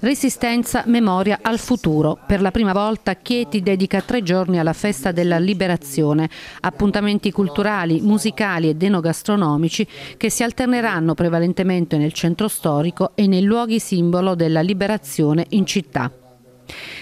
Resistenza, memoria al futuro. Per la prima volta Chieti dedica tre giorni alla festa della liberazione, appuntamenti culturali, musicali ed enogastronomici che si alterneranno prevalentemente nel centro storico e nei luoghi simbolo della liberazione in città.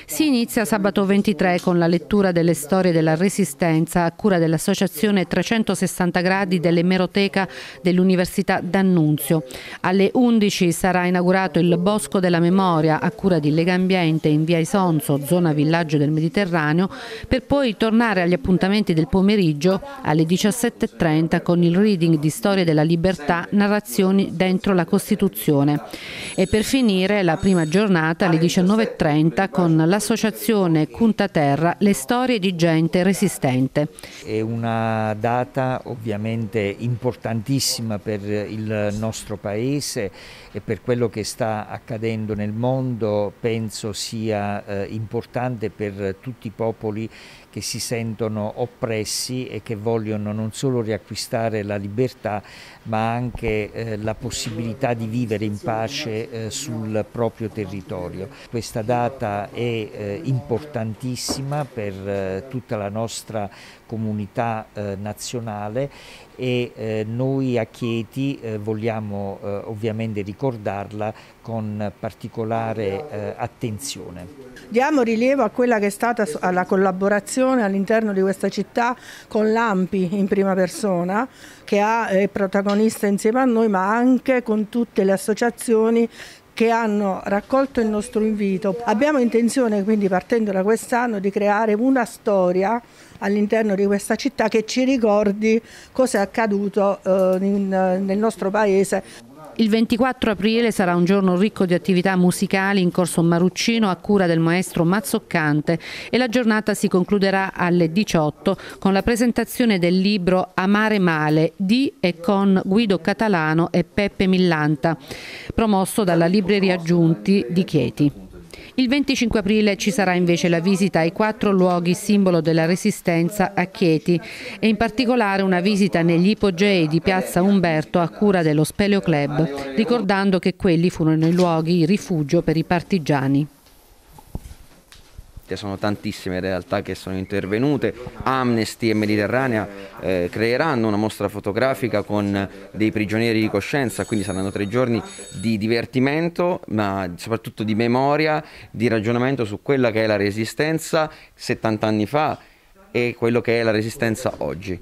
Si inizia sabato 23 con la lettura delle storie della Resistenza a cura dell'Associazione 360 gradi dell'Emeroteca dell'Università d'Annunzio. Alle 11 sarà inaugurato il Bosco della Memoria a cura di Legambiente in via Isonzo, zona villaggio del Mediterraneo, per poi tornare agli appuntamenti del pomeriggio alle 17.30 con il reading di Storie della Libertà, narrazioni dentro la Costituzione. E per finire la prima giornata alle 19.30 con l'associazione Cunta Terra Le storie di gente resistente. È una data ovviamente importantissima per il nostro paese e per quello che sta accadendo nel mondo penso sia eh, importante per tutti i popoli che si sentono oppressi e che vogliono non solo riacquistare la libertà ma anche eh, la possibilità di vivere in pace eh, sul proprio territorio. Questa data è eh, importantissima per eh, tutta la nostra comunità eh, nazionale e eh, noi a Chieti vogliamo ovviamente ricordarla con particolare attenzione. Diamo rilievo a quella che è stata la collaborazione all'interno di questa città con l'AMPI in prima persona che è protagonista insieme a noi ma anche con tutte le associazioni che hanno raccolto il nostro invito. Abbiamo intenzione quindi partendo da quest'anno di creare una storia all'interno di questa città che ci ricordi cosa è accaduto eh, in, nel nostro paese. Il 24 aprile sarà un giorno ricco di attività musicali in corso Maruccino a cura del maestro Mazzoccante e la giornata si concluderà alle 18 con la presentazione del libro Amare Male di e con Guido Catalano e Peppe Millanta, promosso dalla Libreria Giunti di Chieti. Il 25 aprile ci sarà invece la visita ai quattro luoghi simbolo della resistenza a Chieti e in particolare una visita negli ipogei di Piazza Umberto a cura dello Speleo Club, ricordando che quelli furono i luoghi rifugio per i partigiani. Sono tantissime realtà che sono intervenute, Amnesty e Mediterranea eh, creeranno una mostra fotografica con dei prigionieri di coscienza, quindi saranno tre giorni di divertimento, ma soprattutto di memoria, di ragionamento su quella che è la resistenza 70 anni fa e quello che è la resistenza oggi.